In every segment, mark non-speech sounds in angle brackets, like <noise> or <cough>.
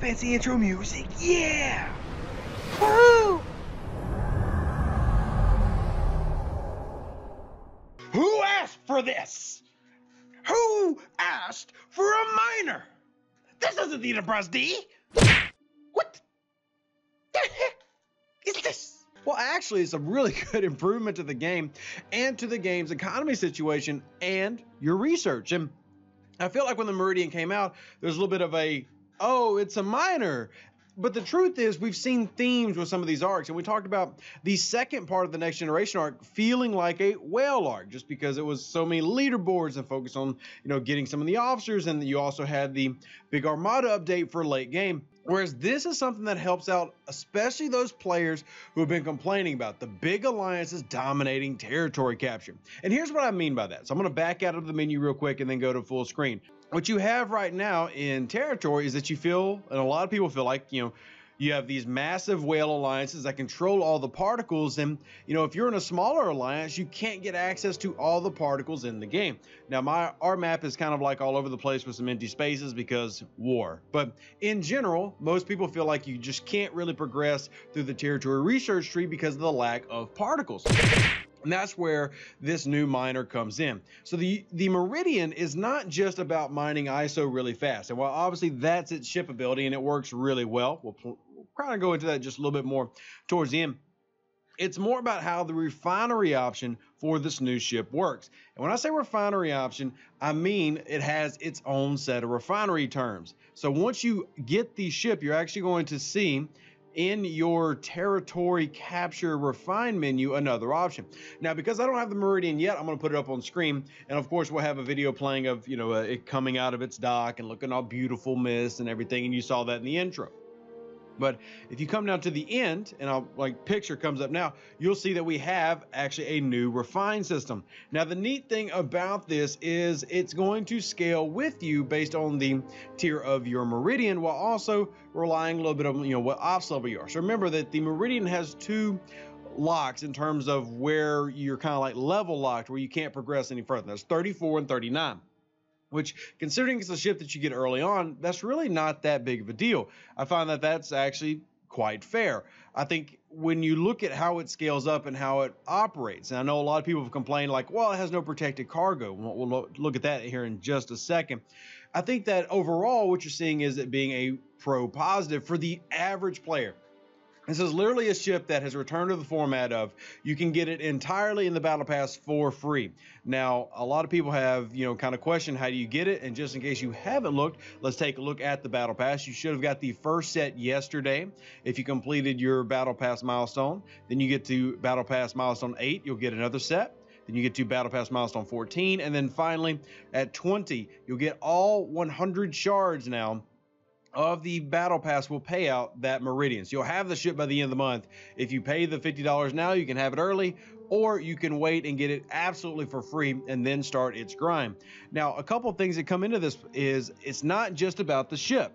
Fancy intro music, yeah! Woo! Who asked for this? Who asked for a miner? This isn't the Enterprise D! What the heck is this? Well, actually, it's a really <laughs> good improvement to the game and to the game's economy situation and your research. And I feel like when the Meridian came out, there's a little bit of a, oh, it's a miner. But the truth is, we've seen themes with some of these arcs, and we talked about the second part of the next generation arc feeling like a whale arc, just because it was so many leaderboards and focus on, you know, getting some of the officers, and you also had the big Armada update for late game. Whereas this is something that helps out, especially those players who have been complaining about the big alliances dominating territory capture. And here's what I mean by that. So I'm going to back out of the menu real quick and then go to full screen. What you have right now in territory is that you feel, and a lot of people feel like, you know, you have these massive whale alliances that control all the particles. And you know if you're in a smaller alliance you can't get access to all the particles in the game. Now my our map is kind of like all over the place with some empty spaces because war. But in general most people feel like you just can't really progress through the territory research tree because of the lack of particles and that's where this new miner comes in. So the, the Meridian is not just about mining ISO really fast. And while obviously that's its ship ability and it works really well, we'll, we'll kind of go into that just a little bit more towards the end. It's more about how the refinery option for this new ship works. And when I say refinery option, I mean it has its own set of refinery terms. So once you get the ship, you're actually going to see in your territory capture refine menu another option. Now, because I don't have the Meridian yet, I'm going to put it up on screen. And of course, we'll have a video playing of, you know, uh, it coming out of its dock and looking all beautiful mist and everything. And you saw that in the intro. But if you come down to the end, and I'll like picture comes up now, you'll see that we have actually a new refine system. Now the neat thing about this is it's going to scale with you based on the tier of your meridian, while also relying a little bit on you know what ops level you are. So remember that the meridian has two locks in terms of where you're kind of like level locked, where you can't progress any further. That's 34 and 39 which considering it's a ship that you get early on, that's really not that big of a deal. I find that that's actually quite fair. I think when you look at how it scales up and how it operates, and I know a lot of people have complained like, well, it has no protected cargo. We'll, we'll look at that here in just a second. I think that overall, what you're seeing is it being a pro positive for the average player. This is literally a ship that has returned to the format of you can get it entirely in the battle pass for free. Now, a lot of people have, you know, kind of questioned how do you get it? And just in case you haven't looked, let's take a look at the battle pass. You should have got the first set yesterday. If you completed your battle pass milestone, then you get to battle pass milestone 8, you'll get another set. Then you get to Battle Pass milestone 14. And then finally, at 20, you'll get all 100 shards now of the battle pass will pay out that meridian. So you'll have the ship by the end of the month. If you pay the $50 now, you can have it early, or you can wait and get it absolutely for free and then start its grind. Now, a couple things that come into this is it's not just about the ship.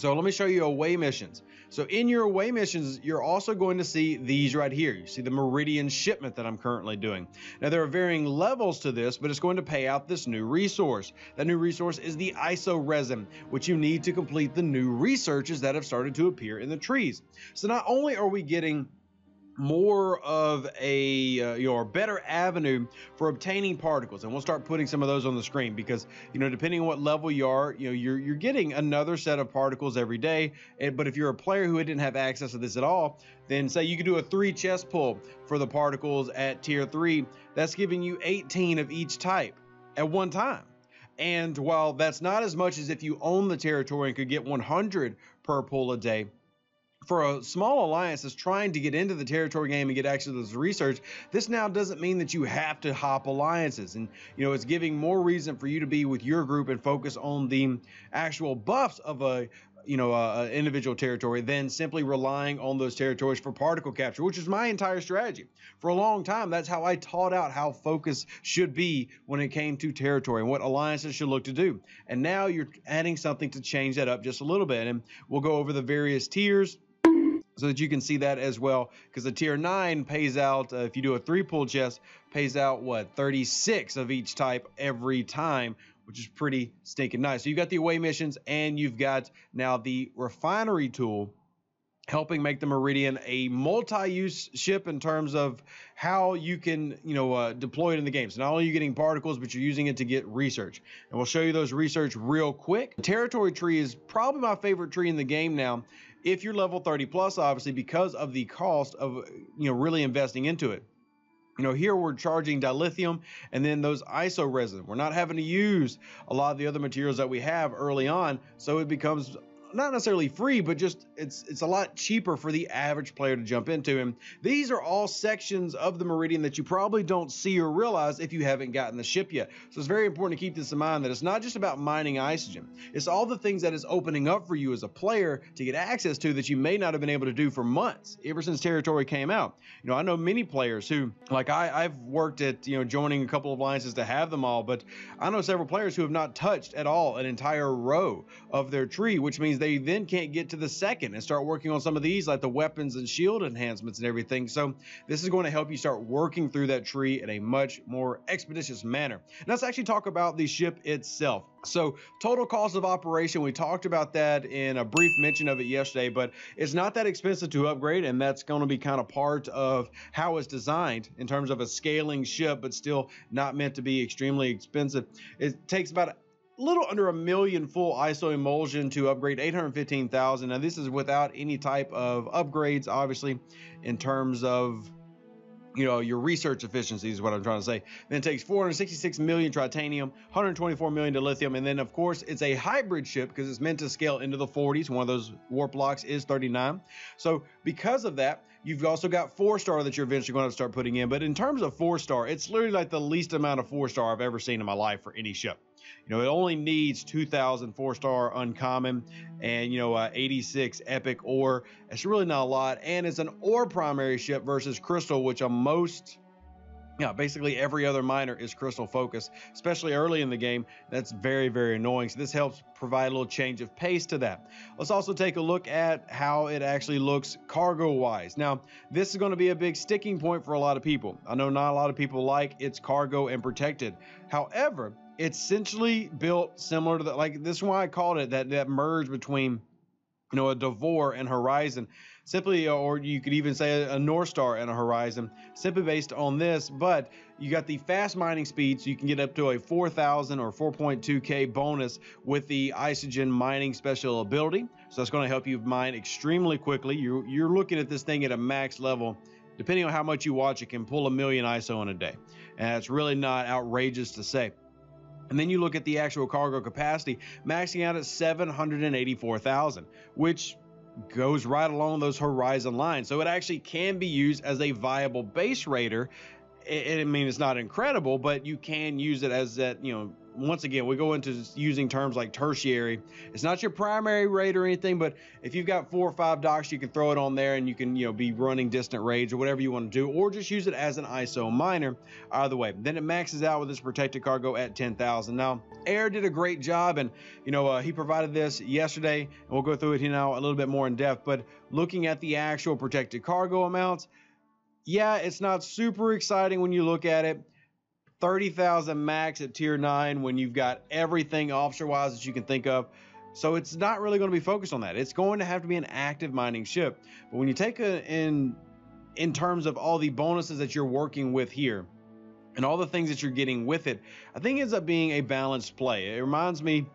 So let me show you away missions. So in your away missions, you're also going to see these right here. You see the Meridian shipment that I'm currently doing. Now there are varying levels to this, but it's going to pay out this new resource. That new resource is the ISO resin, which you need to complete the new researches that have started to appear in the trees. So not only are we getting more of a uh, you know a better avenue for obtaining particles. And we'll start putting some of those on the screen because you know depending on what level you are you know you're you're getting another set of particles every day. And, but if you're a player who didn't have access to this at all then say you could do a three chest pull for the particles at tier 3 that's giving you 18 of each type at one time. And while that's not as much as if you own the territory and could get 100 per pull a day for a small alliance that's trying to get into the territory game and get access to this research, this now doesn't mean that you have to hop alliances. And, you know, it's giving more reason for you to be with your group and focus on the actual buffs of a, you know, uh, individual territory than simply relying on those territories for particle capture, which is my entire strategy. For a long time, that's how I taught out how focus should be when it came to territory and what alliances should look to do. And now you're adding something to change that up just a little bit. And we'll go over the various tiers so that you can see that as well because the tier 9 pays out uh, if you do a three pull chest pays out what 36 of each type every time which is pretty stinking nice. So you've got the away missions and you've got now the refinery tool helping make the Meridian a multi-use ship in terms of how you can, you know, uh, deploy it in the game. So not only are you getting particles, but you're using it to get research. And we'll show you those research real quick. The Territory tree is probably my favorite tree in the game now. If you're level 30 plus, obviously, because of the cost of, you know, really investing into it. You know, here we're charging dilithium and then those iso resin. We're not having to use a lot of the other materials that we have early on, so it becomes not necessarily free, but just it's it's a lot cheaper for the average player to jump into. And these are all sections of the Meridian that you probably don't see or realize if you haven't gotten the ship yet. So it's very important to keep this in mind that it's not just about mining isogen. It's all the things that is opening up for you as a player to get access to that you may not have been able to do for months ever since Territory came out. You know, I know many players who, like I, I've worked at you know joining a couple of alliances to have them all, but I know several players who have not touched at all an entire row of their tree, which means they then can't get to the second and start working on some of these, like the weapons and shield enhancements and everything. So this is going to help you start working through that tree in a much more expeditious manner. Let's actually talk about the ship itself. So total cost of operation, we talked about that in a brief mention of it yesterday, but it's not that expensive to upgrade, and that's going to be kind of part of how it's designed in terms of a scaling ship, but still not meant to be extremely expensive. It takes about little under a million full ISO emulsion to upgrade 815,000. Now this is without any type of upgrades, obviously, in terms of you know your research efficiency is what I'm trying to say. Then it takes 466 million titanium, 124 million dilithium and then of course it's a hybrid ship because it's meant to scale into the 40s. One of those warp locks is 39. So because of that, You've also got four star that you're eventually going to start putting in. But in terms of four star, it's literally like the least amount of four star I've ever seen in my life for any ship. You know, it only needs 2,000 four star uncommon and, you know, uh, 86 epic ore. It's really not a lot. And it's an ore primary ship versus crystal, which on most yeah, basically every other miner is crystal focused, especially early in the game. That's very, very annoying. So this helps provide a little change of pace to that. Let's also take a look at how it actually looks cargo wise. Now, this is going to be a big sticking point for a lot of people. I know not a lot of people like its cargo and protected. However, it's essentially built similar to that. Like this is why I called it that that merge between you know a D'Vor and Horizon, simply, or you could even say a, North Star and a Horizon, simply based on this. But you got the fast mining speed, so you can get up to a 4,000 or 4.2k bonus with the Isogen mining special ability. So that's going to help you mine extremely quickly. You're you're looking at this thing at a max level. Depending on how much you watch, it can pull a million ISO in a day, and it's really not outrageous to say. And then you look at the actual cargo capacity, maxing out at 784,000, which goes right along those horizon lines. So it actually can be used as a viable base raider. I mean, it's not incredible, but you can use it as that, you know, once again, we go into using terms like tertiary. It's not your primary raid or anything, but if you've got four or five docks, you can throw it on there and you can, you know, be running distant raids or whatever you want to do, or just use it as an ISO miner. Either way, then it maxes out with this protected cargo at 10,000. Now, Air did a great job, and you know, uh, he provided this yesterday, and we'll go through it here now a little bit more in depth. But looking at the actual protected cargo amounts, yeah, it's not super exciting when you look at it 30,000 max at tier 9 when you've got everything offshore wise that you can think of. So it's not really going to be focused on that. It's going to have to be an active mining ship. But when you take it in in terms of all the bonuses that you're working with here and all the things that you're getting with it, I think it ends up being a balanced play. It reminds me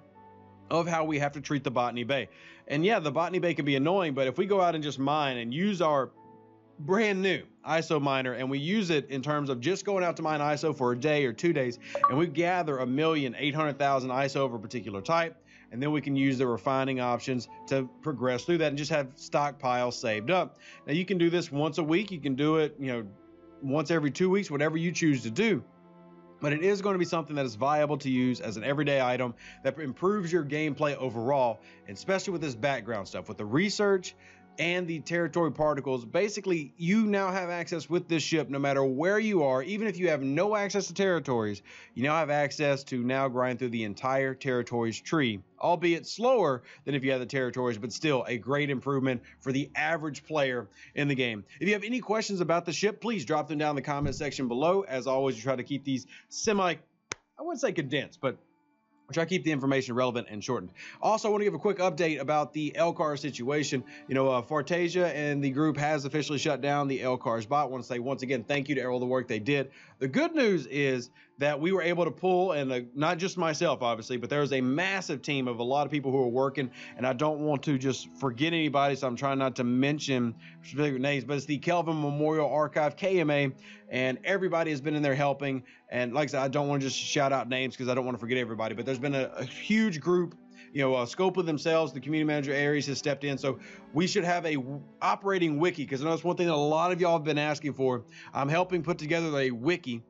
of how we have to treat the Botany Bay. And yeah, the Botany Bay can be annoying, but if we go out and just mine and use our brand new ISO miner and we use it in terms of just going out to mine ISO for a day or two days and we gather a million eight hundred thousand ISO of a particular type and then we can use the refining options to progress through that and just have stockpiles saved up. Now you can do this once a week, you can do it, you know, once every two weeks, whatever you choose to do. But it is going to be something that is viable to use as an everyday item that improves your gameplay overall, especially with this background stuff, with the research, and the territory particles. Basically, you now have access with this ship no matter where you are, even if you have no access to territories, you now have access to now grind through the entire territories tree, albeit slower than if you had the territories, but still a great improvement for the average player in the game. If you have any questions about the ship, please drop them down in the comment section below. As always, you try to keep these semi, I wouldn't say condensed, but try to keep the information relevant and shortened. Also, I want to give a quick update about the LCAR situation. You know, uh, Fartasia and the group has officially shut down the LCARs bot. I want to say once again, thank you to all the work they did. The good news is that we were able to pull, and uh, not just myself, obviously, but there was a massive team of a lot of people who are working, and I don't want to just forget anybody, so I'm trying not to mention specific names, but it's the Kelvin Memorial Archive, KMA, and everybody has been in there helping. And like I said, I don't want to just shout out names because I don't want to forget everybody, but there's been a, a huge group you know, uh, Scopely themselves, the community manager Aries has stepped in. So we should have a operating wiki because I know it's one thing that a lot of y'all have been asking for. I'm helping put together a wiki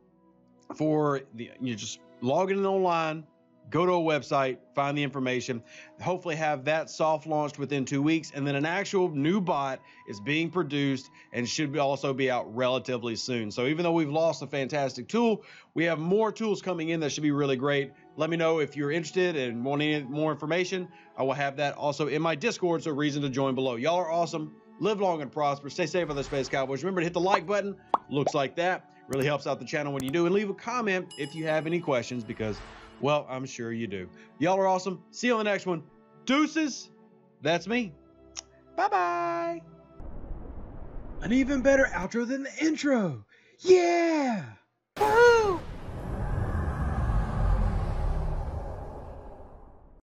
for the you just log in online, go to a website, find the information, hopefully have that soft launched within two weeks, and then an actual new bot is being produced and should be also be out relatively soon. So even though we've lost a fantastic tool, we have more tools coming in that should be really great. Let me know if you're interested and want any more information. I will have that also in my Discord, so reason to join below. Y'all are awesome. Live long and prosper. Stay safe on the Space Cowboys. Remember to hit the like button. Looks like that. Really helps out the channel when you do. And leave a comment if you have any questions because, well, I'm sure you do. Y'all are awesome. See you on the next one. Deuces. That's me. Bye bye. An even better outro than the intro. Yeah. Woo!